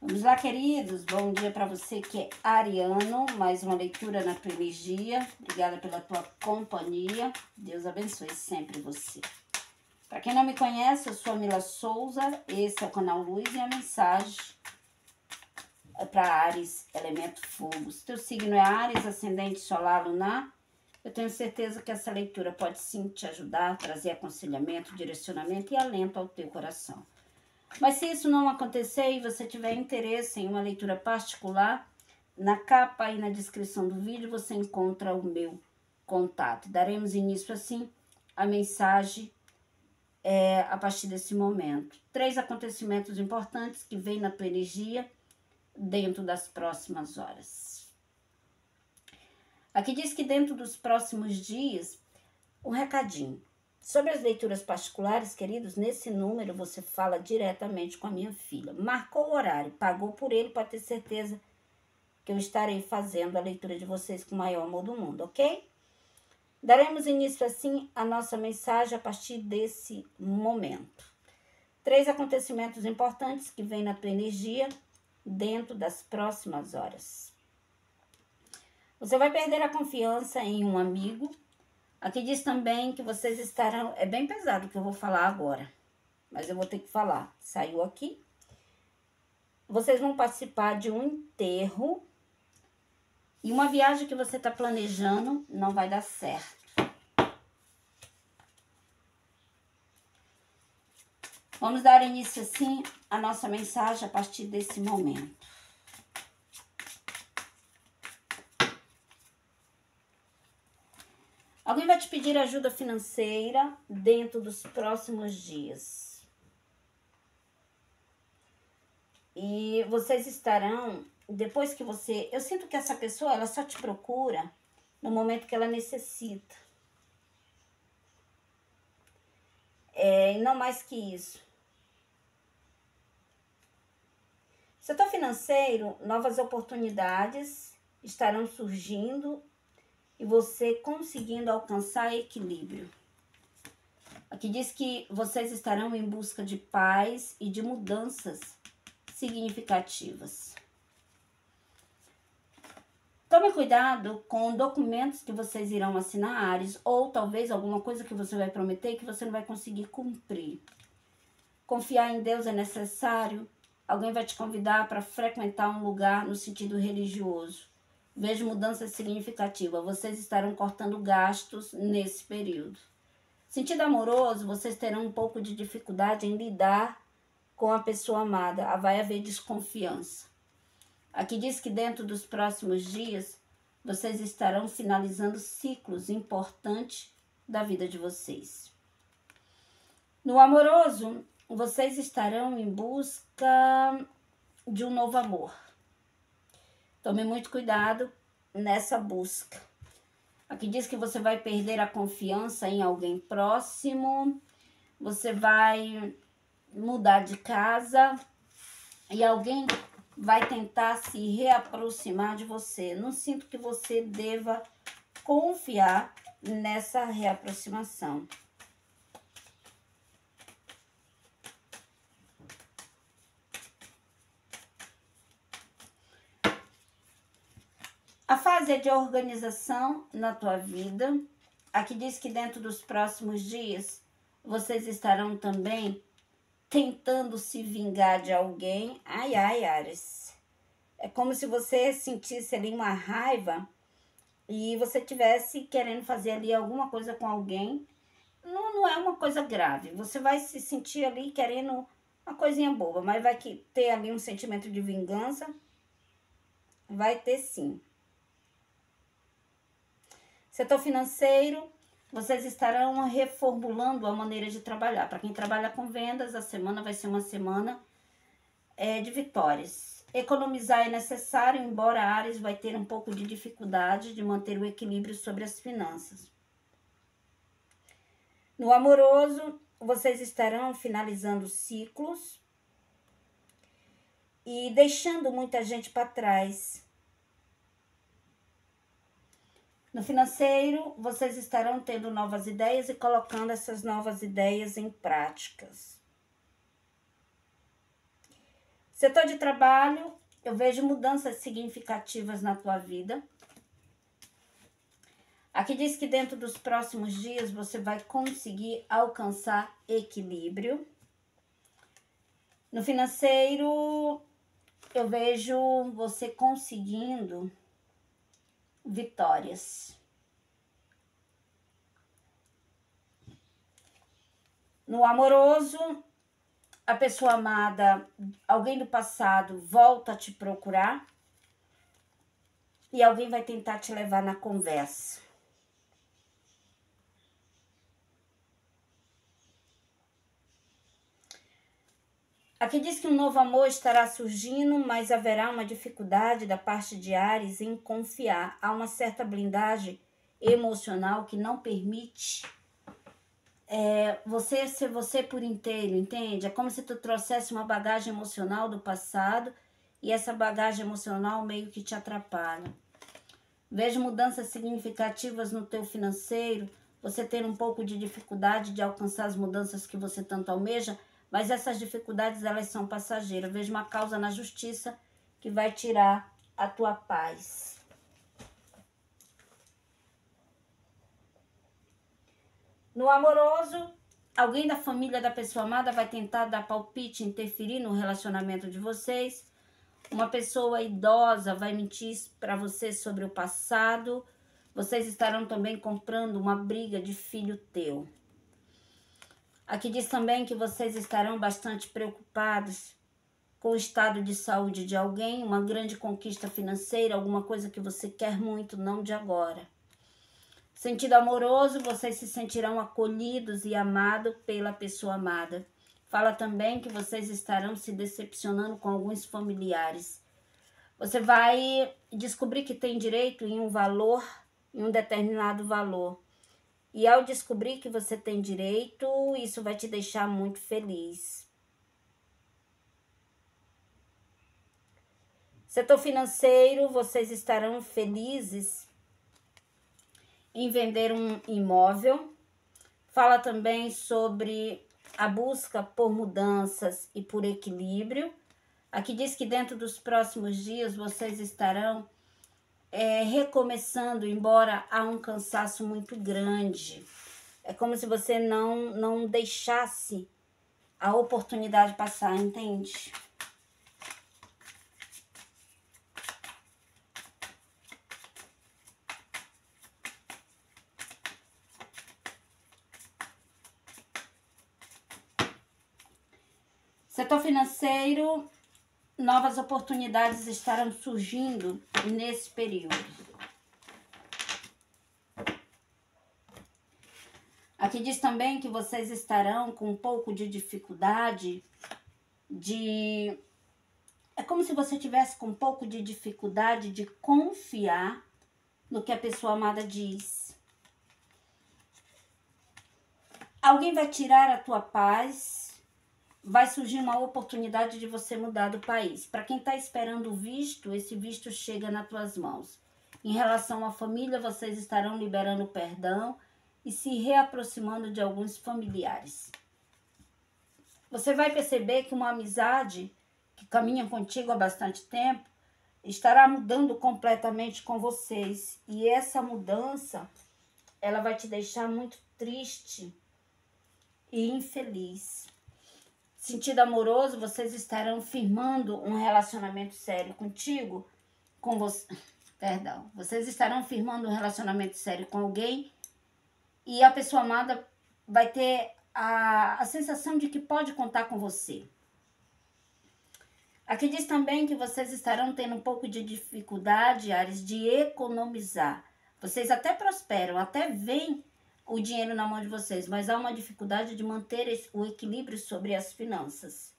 Vamos lá, queridos. Bom dia para você que é ariano. Mais uma leitura na energia. Obrigada pela tua companhia. Deus abençoe sempre você. Para quem não me conhece, eu sou a Mila Souza. Esse é o canal Luz e a mensagem é para Ares, elemento fogo. Se teu signo é Ares, ascendente solar, lunar, eu tenho certeza que essa leitura pode sim te ajudar, trazer aconselhamento, direcionamento e alento ao teu coração. Mas se isso não acontecer e você tiver interesse em uma leitura particular, na capa e na descrição do vídeo você encontra o meu contato. Daremos início assim à mensagem é, a partir desse momento. Três acontecimentos importantes que vêm na tua energia dentro das próximas horas. Aqui diz que dentro dos próximos dias, um recadinho. Sobre as leituras particulares, queridos, nesse número você fala diretamente com a minha filha. Marcou o horário, pagou por ele para ter certeza que eu estarei fazendo a leitura de vocês com o maior amor do mundo, ok? Daremos início assim à nossa mensagem a partir desse momento. Três acontecimentos importantes que vêm na tua energia dentro das próximas horas. Você vai perder a confiança em um amigo Aqui diz também que vocês estarão. É bem pesado o que eu vou falar agora, mas eu vou ter que falar. Saiu aqui. Vocês vão participar de um enterro e uma viagem que você está planejando não vai dar certo. Vamos dar início assim à nossa mensagem a partir desse momento. Alguém vai te pedir ajuda financeira dentro dos próximos dias. E vocês estarão, depois que você. Eu sinto que essa pessoa, ela só te procura no momento que ela necessita. É, e não mais que isso. Setor financeiro, novas oportunidades estarão surgindo e você conseguindo alcançar equilíbrio. Aqui diz que vocês estarão em busca de paz e de mudanças significativas. Tome cuidado com documentos que vocês irão assinar, Ares, ou talvez alguma coisa que você vai prometer que você não vai conseguir cumprir. Confiar em Deus é necessário. Alguém vai te convidar para frequentar um lugar no sentido religioso. Vejo mudança significativa. Vocês estarão cortando gastos nesse período. Sentido amoroso, vocês terão um pouco de dificuldade em lidar com a pessoa amada. Ah, vai haver desconfiança. Aqui diz que dentro dos próximos dias, vocês estarão finalizando ciclos importantes da vida de vocês. No amoroso, vocês estarão em busca de um novo amor. Tome muito cuidado nessa busca. Aqui diz que você vai perder a confiança em alguém próximo, você vai mudar de casa e alguém vai tentar se reaproximar de você. Não sinto que você deva confiar nessa reaproximação. A fase é de organização na tua vida. Aqui diz que dentro dos próximos dias vocês estarão também tentando se vingar de alguém. Ai, ai, Ares. É como se você sentisse ali uma raiva e você tivesse querendo fazer ali alguma coisa com alguém. Não, não é uma coisa grave. Você vai se sentir ali querendo uma coisinha boba, mas vai ter ali um sentimento de vingança. Vai ter sim. Setor financeiro, vocês estarão reformulando a maneira de trabalhar. Para quem trabalha com vendas, a semana vai ser uma semana é, de vitórias. Economizar é necessário, embora Ares vai ter um pouco de dificuldade de manter o equilíbrio sobre as finanças. No amoroso, vocês estarão finalizando ciclos e deixando muita gente para trás. No financeiro, vocês estarão tendo novas ideias e colocando essas novas ideias em práticas. Setor de trabalho, eu vejo mudanças significativas na tua vida. Aqui diz que dentro dos próximos dias você vai conseguir alcançar equilíbrio. No financeiro, eu vejo você conseguindo vitórias. No amoroso, a pessoa amada, alguém do passado, volta a te procurar e alguém vai tentar te levar na conversa. Aqui diz que um novo amor estará surgindo, mas haverá uma dificuldade da parte de Ares em confiar. Há uma certa blindagem emocional que não permite é, você ser você por inteiro, entende? É como se tu trouxesse uma bagagem emocional do passado e essa bagagem emocional meio que te atrapalha. Vejo mudanças significativas no teu financeiro, você ter um pouco de dificuldade de alcançar as mudanças que você tanto almeja, mas essas dificuldades elas são passageiras. Vejo uma causa na justiça que vai tirar a tua paz. No amoroso, alguém da família da pessoa amada vai tentar dar palpite, interferir no relacionamento de vocês. Uma pessoa idosa vai mentir para você sobre o passado. Vocês estarão também comprando uma briga de filho teu. Aqui diz também que vocês estarão bastante preocupados com o estado de saúde de alguém, uma grande conquista financeira, alguma coisa que você quer muito, não de agora. Sentido amoroso, vocês se sentirão acolhidos e amados pela pessoa amada. Fala também que vocês estarão se decepcionando com alguns familiares. Você vai descobrir que tem direito em um valor, em um determinado valor. E ao descobrir que você tem direito, isso vai te deixar muito feliz. Setor financeiro, vocês estarão felizes em vender um imóvel. Fala também sobre a busca por mudanças e por equilíbrio. Aqui diz que dentro dos próximos dias vocês estarão é, recomeçando, embora há um cansaço muito grande. É como se você não, não deixasse a oportunidade passar, entende? Setor financeiro, novas oportunidades estarão surgindo nesse período. Aqui diz também que vocês estarão com um pouco de dificuldade de. É como se você tivesse com um pouco de dificuldade de confiar no que a pessoa amada diz. Alguém vai tirar a tua paz vai surgir uma oportunidade de você mudar do país. Para quem está esperando o visto, esse visto chega nas tuas mãos. Em relação à família, vocês estarão liberando perdão e se reaproximando de alguns familiares. Você vai perceber que uma amizade que caminha contigo há bastante tempo estará mudando completamente com vocês. E essa mudança, ela vai te deixar muito triste e infeliz. Sentido amoroso, vocês estarão firmando um relacionamento sério contigo, com você. Perdão. Vocês estarão firmando um relacionamento sério com alguém e a pessoa amada vai ter a, a sensação de que pode contar com você. Aqui diz também que vocês estarão tendo um pouco de dificuldade, Ares, de economizar. Vocês até prosperam, até vêm o dinheiro na mão de vocês, mas há uma dificuldade de manter o equilíbrio sobre as finanças.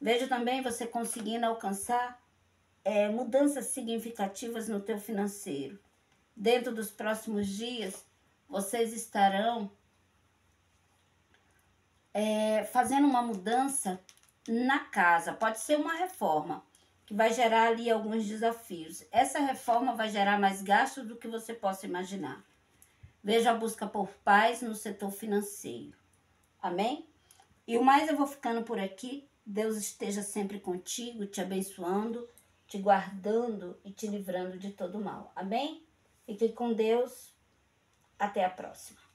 Vejo também você conseguindo alcançar é, mudanças significativas no teu financeiro. Dentro dos próximos dias, vocês estarão é, fazendo uma mudança na casa. Pode ser uma reforma que vai gerar ali alguns desafios. Essa reforma vai gerar mais gastos do que você possa imaginar. Veja a busca por paz no setor financeiro. Amém? E o mais eu vou ficando por aqui. Deus esteja sempre contigo, te abençoando, te guardando e te livrando de todo mal. Amém? Fique com Deus. Até a próxima.